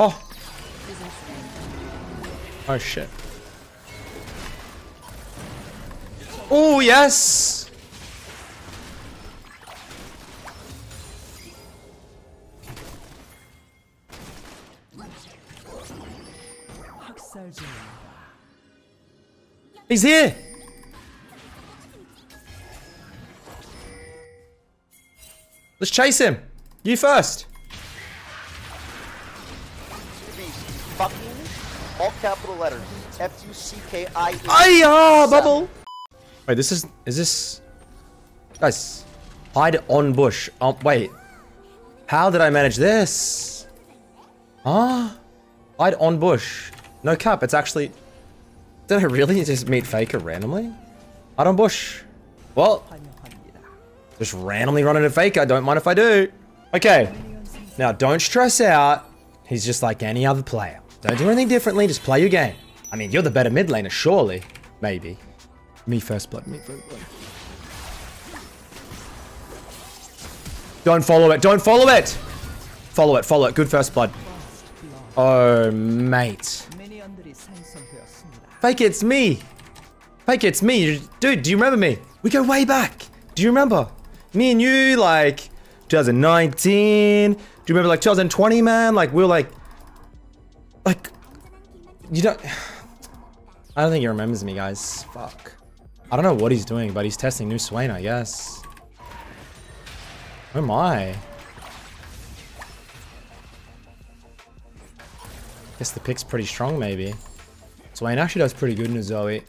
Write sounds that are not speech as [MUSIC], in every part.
Oh! Oh shit. Oh yes! He's here! Let's chase him! You first! fucking all capital letters. F U C K I E. Aya, bubble. Wait, this is is this guys hide on bush. Um, wait, how did I manage this? Huh? Hide on bush. No cap. It's actually. Did I really [LAUGHS] just meet Faker randomly? Hide on bush. Well, just randomly running into Faker. Don't mind if I do. Okay. Now, don't stress out. He's just like any other player. Don't do anything differently, just play your game. I mean, you're the better mid laner, surely. Maybe. Me first blood, me first blood. Don't follow it, don't follow it! Follow it, follow it, good first blood. Oh, mate. Fake it's me! Fake it's me! Dude, do you remember me? We go way back! Do you remember? Me and you, like, 2019. Do you remember, like, 2020, man? Like, we were, like, like, you don't... I don't think he remembers me, guys. Fuck. I don't know what he's doing, but he's testing New Swain, I guess. Oh my. Guess the pick's pretty strong, maybe. Swain actually does pretty good in a Zoe.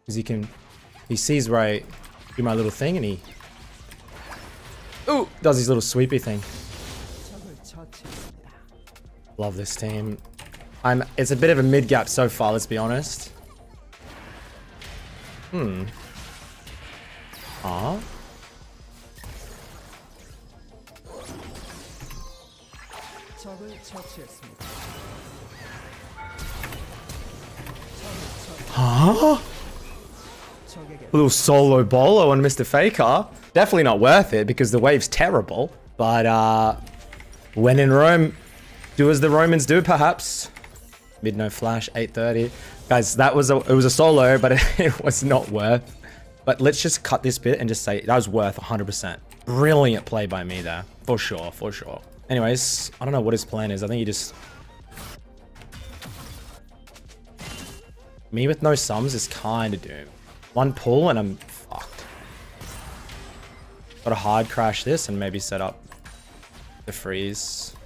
Because he can... He sees where I do my little thing, and he... Ooh! Does his little sweepy thing. Love this team. I'm, it's a bit of a mid gap so far, let's be honest. Hmm. Ah. Huh? A little solo bolo on Mr. Faker. Definitely not worth it because the wave's terrible. But uh, when in Rome, do as the Romans do, perhaps. Mid no flash, 8:30. Guys, that was a it was a solo, but it, [LAUGHS] it was not worth. But let's just cut this bit and just say that was worth 100%. Brilliant play by me there, for sure, for sure. Anyways, I don't know what his plan is. I think he just me with no sums is kind of doomed. One pull and I'm fucked. Gotta hard crash this and maybe set up the freeze.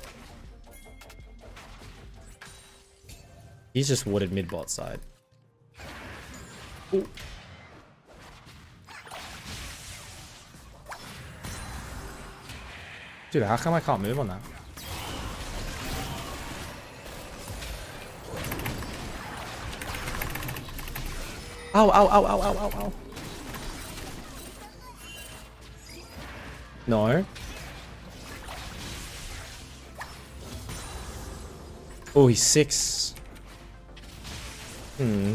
He's just wooded mid bot side. Ooh. Dude, how come I can't move on that? Ow, ow, ow, ow, ow, ow, ow. No. Oh, he's six. Hmm.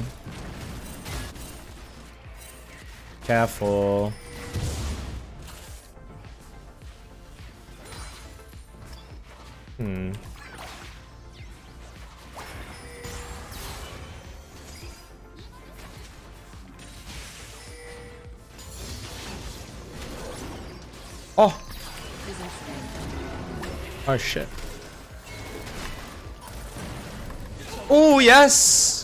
Careful. Hmm. Oh. Oh shit. Oh yes.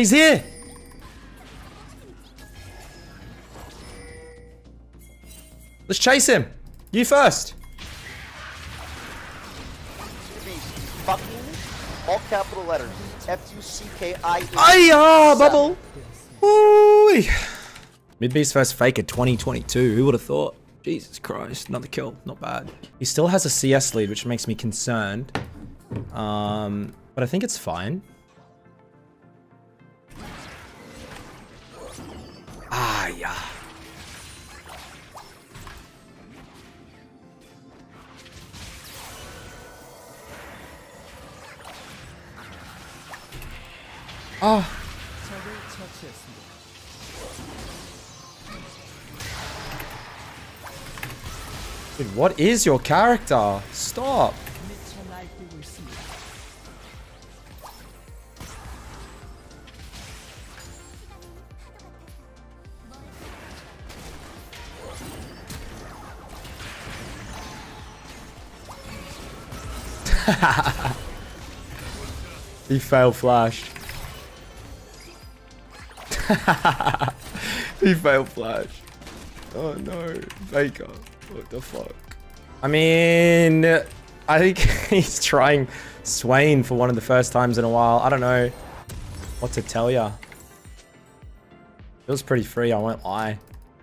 He's here. Let's chase him. You first. All capital letters. F U C K I E. Aya, bubble. Ooh. Midbeast versus Faker 2022. Who would have thought? Jesus Christ, another kill. Not bad. He still has a CS lead, which makes me concerned. Um, but I think it's fine. yeah. Dude, what is your character? Stop. He failed flash. [LAUGHS] he failed flash. Oh no, Faker. What the fuck? I mean, I think [LAUGHS] he's trying Swain for one of the first times in a while. I don't know what to tell ya. It was pretty free, I won't lie.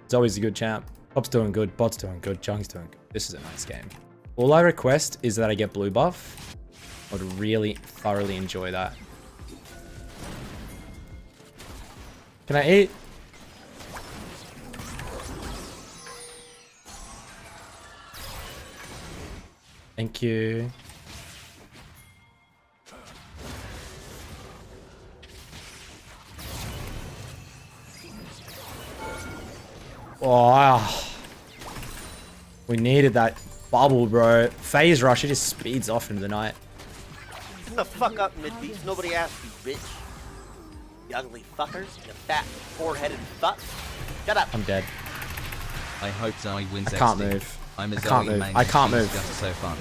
It's always a good champ. Top's doing good, bot's doing good, Jung's doing good. This is a nice game. All I request is that I get blue buff. I would really thoroughly enjoy that. Can I eat? Thank you. Oh, ah. we needed that bubble, bro. Phase rush, it just speeds off into the night. Shut the fuck up, Midbeast. Nobody asked you, bitch. You ugly fuckers. You fat, four-headed fuck. Shut up. I'm dead. I hope Zoe wins I can't XD. move. I'm a I Zoe can't move. main I can't she's move. just so fun.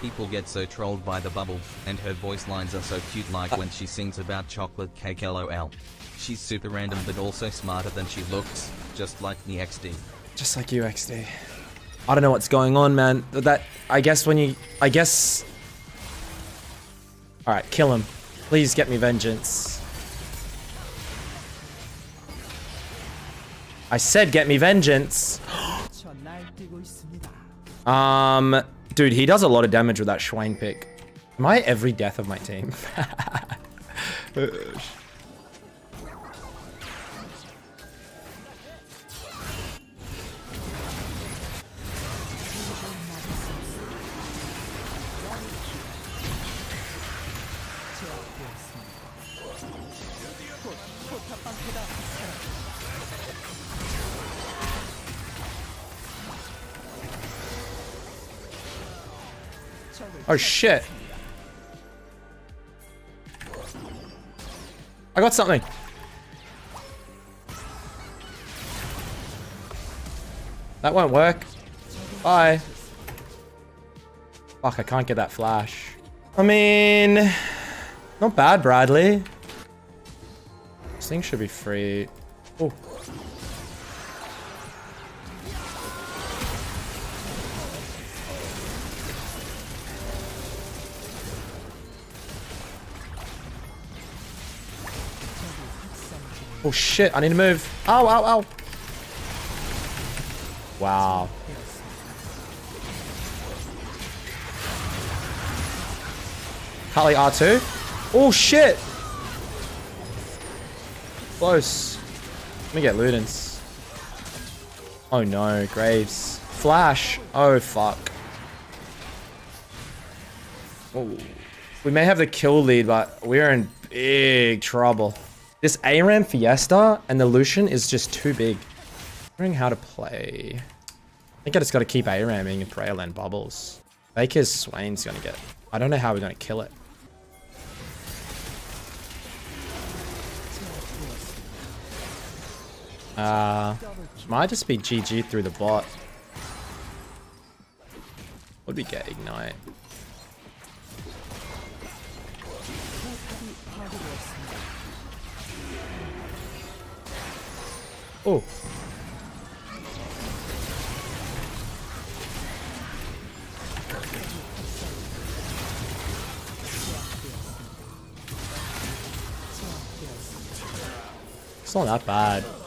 People get so trolled by the bubble, and her voice lines are so cute like uh. when she sings about chocolate cake lol. She's super random but also smarter than she looks, just like me XD. Just like you, XD. I don't know what's going on, man. That, I guess when you, I guess... Alright, kill him. Please get me vengeance. I said get me vengeance. [GASPS] um, dude, he does a lot of damage with that Swain pick. Am I every death of my team? [LAUGHS] Uh, Oh shit. I got something. That won't work. Bye. Fuck, I can't get that flash. I mean, not bad, Bradley. Thing should be free. Oh. Oh shit, I need to move. Ow, ow, ow. Wow. Kali R2. Oh shit. Close. Let me get Ludens. Oh no, Graves. Flash. Oh fuck. Oh. We may have the kill lead, but we're in big trouble. This ARAM Fiesta and the Lucian is just too big. I'm Wondering how to play. I think I just got to keep ARAMing and pray land bubbles. Faker's Swain's gonna get. I don't know how we're gonna kill it. Uh, might just be GG through the bot. Would we get ignite? Oh. It's not that bad.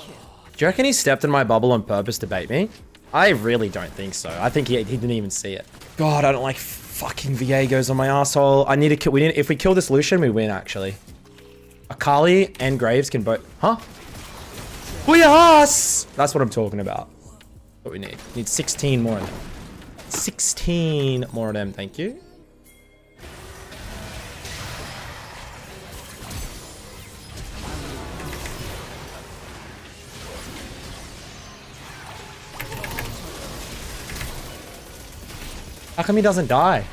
Do you reckon he stepped in my bubble on purpose to bait me? I really don't think so. I think he, he didn't even see it. God, I don't like fucking Viegos on my asshole. I need to kill. We need. If we kill this Lucian, we win. Actually, Akali and Graves can both. Huh? We Yes! That's what I'm talking about. What we need. Need 16 more of them. 16 more of them. Thank you. How come he doesn't die?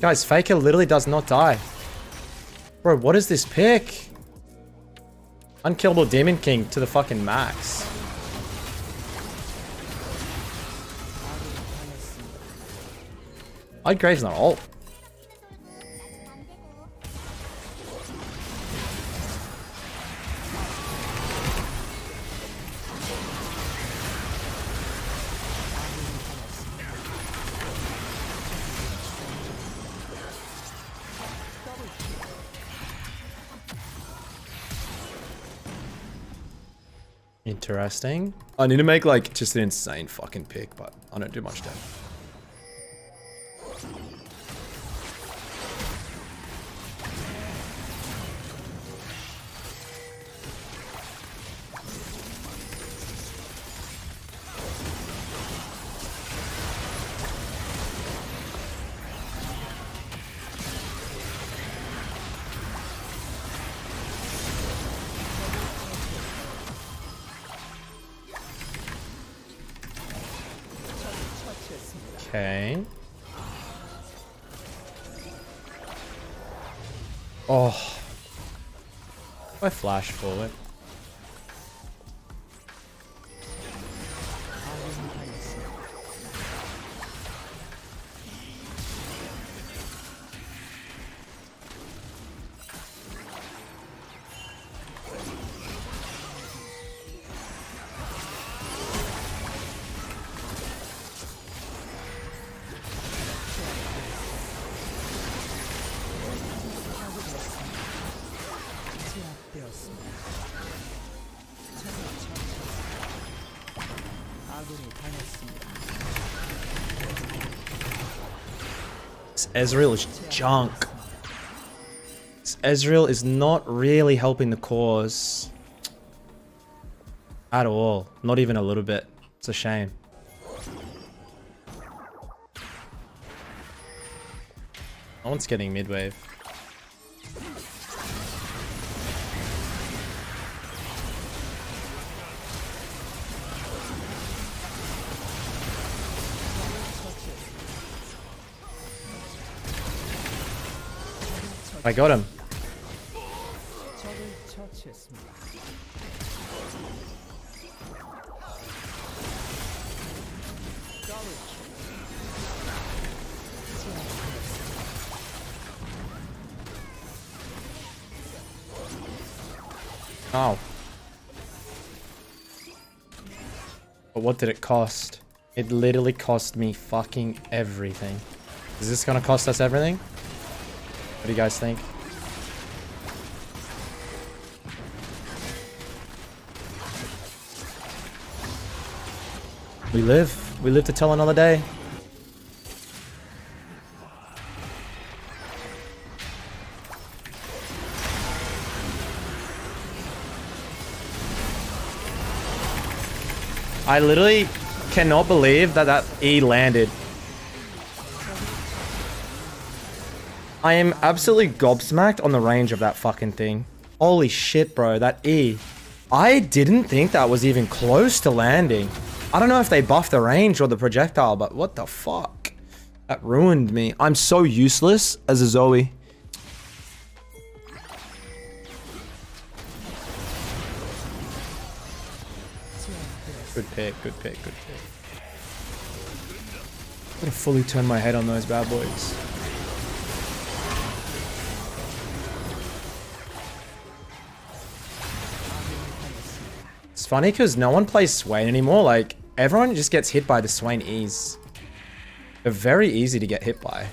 Guys, Faker literally does not die. Bro, what is this pick? Unkillable Demon King to the fucking max. I'd Graves not ult. Interesting. I need to make like just an insane fucking pick, but I don't do much damage. Okay. Oh. I flash forward. This Ezreal is junk. This Ezreal is not really helping the cause. At all. Not even a little bit. It's a shame. No one's getting mid I got him. Oh. But what did it cost? It literally cost me fucking everything. Is this gonna cost us everything? What do you guys think? We live. We live to tell another day. I literally cannot believe that that E landed. I am absolutely gobsmacked on the range of that fucking thing. Holy shit, bro, that E. I didn't think that was even close to landing. I don't know if they buffed the range or the projectile, but what the fuck? That ruined me. I'm so useless as a Zoe. Good pick, good pick, good pick. Gotta fully turn my head on those bad boys. It's funny because no one plays Swain anymore. Like, everyone just gets hit by the Swain E's. They're very easy to get hit by.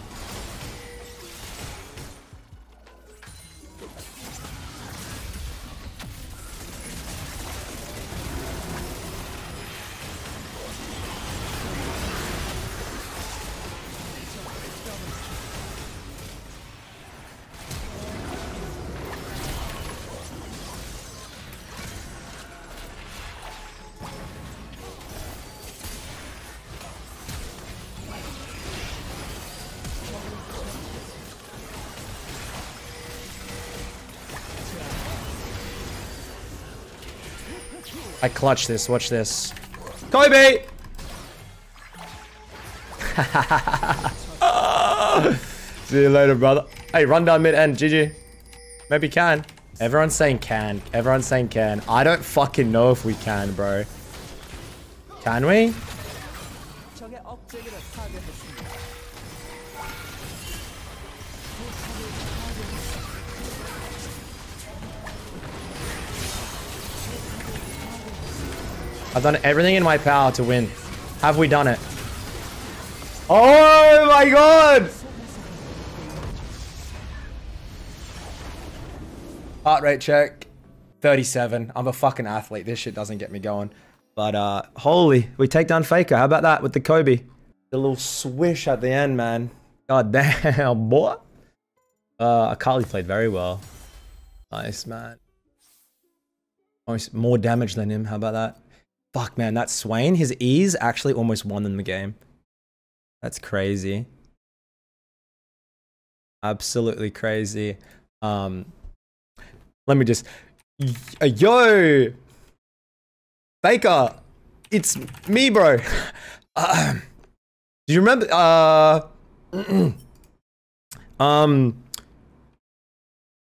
I clutch this. Watch this. Kobe! [LAUGHS] See you later, brother. Hey, run down mid end. GG. Maybe can. Everyone's saying can. Everyone's saying can. I don't fucking know if we can, bro. Can we? I've done everything in my power to win. Have we done it? Oh my god! Heart rate check. 37. I'm a fucking athlete. This shit doesn't get me going. But uh holy, we take down Faker. How about that with the Kobe? The little swish at the end, man. God [LAUGHS] damn, boy. Uh Akali played very well. Nice, man. Almost more damage than him. How about that? Fuck, man, that Swain, his E's actually almost won them the game. That's crazy. Absolutely crazy. Um, let me just, uh, yo, Faker, it's me, bro. [SIGHS] Uh, do you remember? Uh, [CLEARS THROAT] um,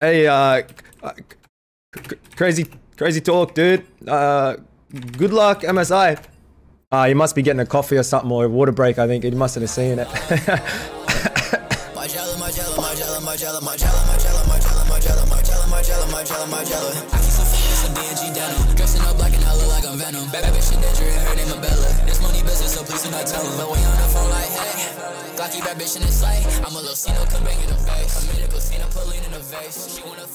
hey, uh, c- crazy, crazy talk, dude. Uh, good luck, MSI. Ah, uh, you must be getting a coffee or something, or a water break, I think. You mustn't have seen it. I'm a little come in face. I'm in a casino, in vase. She wanna